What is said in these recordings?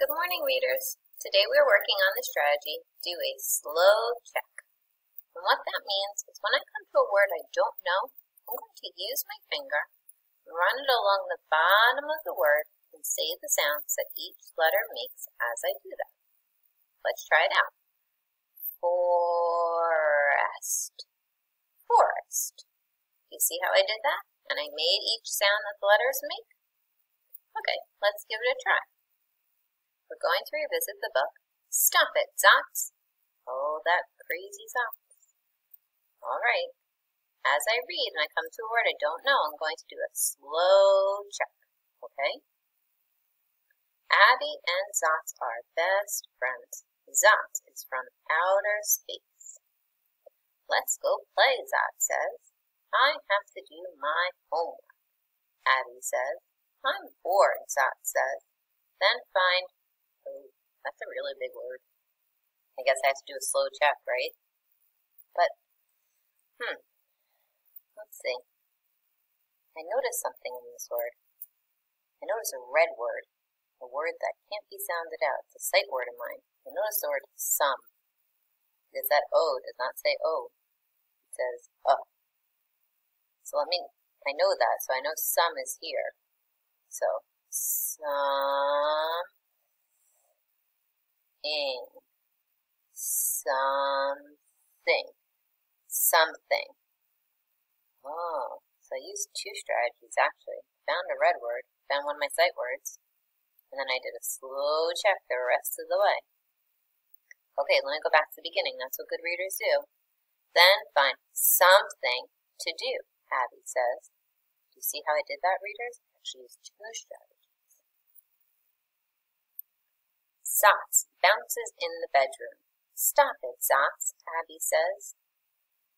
Good morning, readers. Today we are working on the strategy, do a slow check. And what that means is when I come to a word I don't know, I'm going to use my finger, run it along the bottom of the word, and say the sounds that each letter makes as I do that. Let's try it out. Forest. Forest. You see how I did that? And I made each sound that the letters make? Okay, let's give it a try. Going to revisit the book. Stop it, Zots! Oh, that crazy Zots. All right. As I read and I come to a word I don't know, I'm going to do a slow check, okay? Abby and Zots are best friends. Zots is from outer space. Let's go play, Zots says. I have to do my homework. Abby says. I'm bored, Zots says. Then find that's a really big word. I guess I have to do a slow check, right? But, hmm, let's see. I noticed something in this word. I noticed a red word, a word that can't be sounded out. It's a sight word of mine. I noticed the word some. Because that O does not say O. It says uh. So let me, I know that, so I know some is here. So, some in something. Something. Oh, so I used two strategies actually. Found a red word, found one of my sight words, and then I did a slow check the rest of the way. Okay, let me go back to the beginning. That's what good readers do. Then find something to do, Abby says. Do you see how I did that, readers? I actually used two strategies. Zots bounces in the bedroom. Stop it, Zots, Abby says.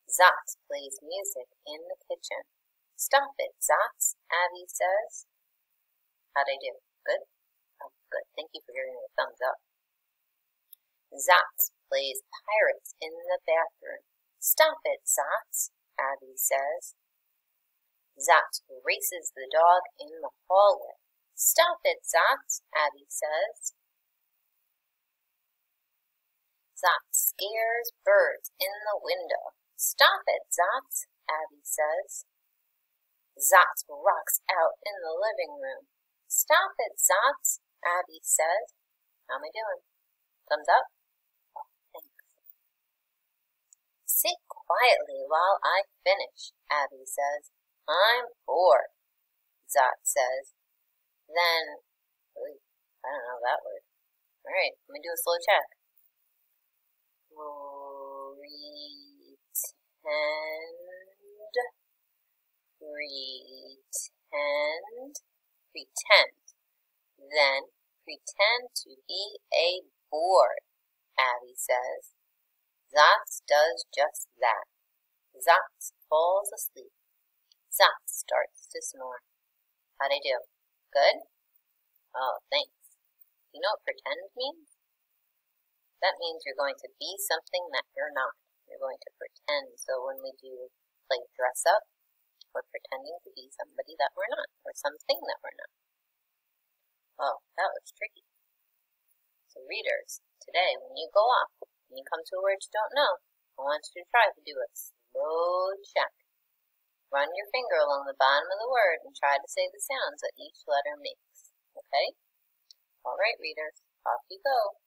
Zots plays music in the kitchen. Stop it, Zots, Abby says. How'd I do? Good? Oh, good. Thank you for giving me a thumbs up. Zots plays pirates in the bathroom. Stop it, Zots, Abby says. Zots races the dog in the hallway. Stop it, Zots, Abby says. Zots scares birds in the window. Stop it, Zot, Abby says. Zots rocks out in the living room. Stop it, Zot, Abby says. How am I doing? Thumbs up? Oh, thanks. Sit quietly while I finish, Abby says. I'm bored, Zot says. Then, I don't know that word. All right, let me do a slow check pretend, pretend, pretend. Then pretend to be a board, Abby says. Zots does just that. Zots falls asleep. Zots starts to snore. How'd I do? Good? Oh, thanks. You know what pretend means? That means you're going to be something that you're not. You're going to pretend. So when we do play dress up, we're pretending to be somebody that we're not, or something that we're not. Oh, that was tricky. So readers, today when you go off, when you come to a word you don't know, I want you to try to do a slow check. Run your finger along the bottom of the word and try to say the sounds that each letter makes. Okay? Alright, readers, off you go.